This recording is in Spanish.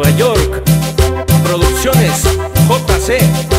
Nueva York. Producciones JC